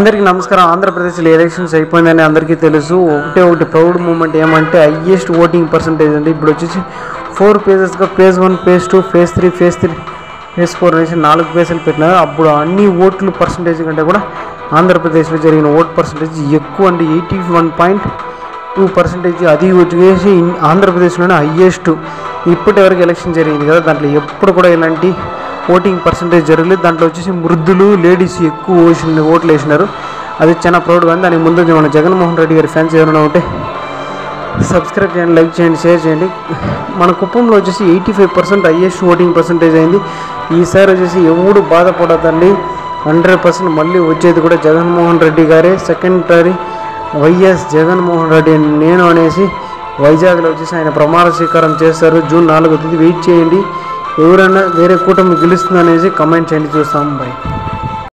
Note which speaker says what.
Speaker 1: అందరికీ నమస్కారం. ఆంధ్రప్రదేశ్లో ఎలక్షన్స్ అయిపోయిందని అందరికీ తెలుసు. ఒకటే ఒకటి ప్రౌడ్ మూమెంట్ ఏమంటే హయ్యెస్ట్ ఓటింగ్ పర్సంటేజ్ అంటే ఇప్పుడు వచ్చేసి four పేజెస్గా phase one phase two phase three phase three phase four అనేసి నాలుగు ఫేజ్లు పెట్టినారు. అప్పుడు అన్ని ఓట్లు పర్సంటేజ్ కంటే కూడా ఆంధ్రప్రదేశ్లో జరిగిన ఓట్ పర్సంటేజ్ ఎక్కువ అంటే eighty one point two percentage అది వచ్చేసి ఆంధ్రప్రదేశ్లోనే హయ్యెస్ట్ ఇప్పటి వరకు ఎలక్షన్ జరిగింది కదా. దాంట్లో ఎప్పుడు కూడా ఇలాంటి ఓటింగ్ పర్సంటేజ్ జరగలేదు. దాంట్లో వచ్చేసి వృద్ధులు లేడీస్ ఎక్కువ వేసిన ఓట్లు వేసినారు. అది చాలా ప్రౌడ్గా ఉంది. దానికి ముందు మన జగన్మోహన్ రెడ్డి గారి ఫ్యాన్స్ ఎవరైనా ఉంటే సబ్స్క్రైబ్ చేయండి లైక్ చేయండి షేర్ చేయండి. మన కుప్పంలో వచ్చేసి eighty five percent highest voting percentage అయింది. ఈసారి వచ్చేసి ఎవడు బాధపడదండి హండ్రెడ్ పర్సెంట్ మళ్ళీ వచ్చేది కూడా జగన్మోహన్ రెడ్డి గారే. సెకండ్ టరీ వైఎస్ జగన్మోహన్ రెడ్డి నేను అనేసి వైజాగ్లో వచ్చేసి ఆయన ప్రమాణ స్వీకారం చేస్తారు. జూన్ నాలుగో తేదీ వెయిట్ చేయండి. ఎవరైనా వేరే కూటమి గెలుస్తుంది అనేసి కమెంట్ చేయండి. చూస్తాం. బాయ్